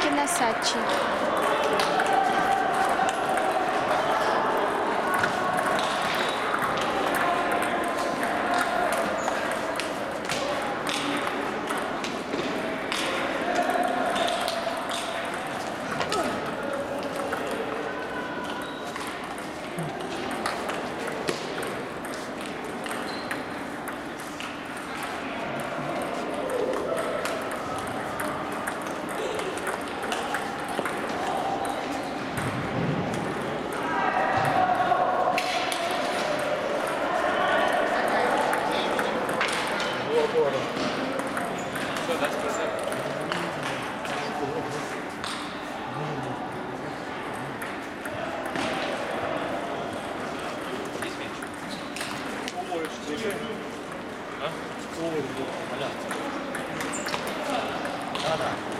aqui Kinasati. Thank скоро. Все, дай спасибо. А? Да, да.